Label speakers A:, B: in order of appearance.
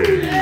A: Game.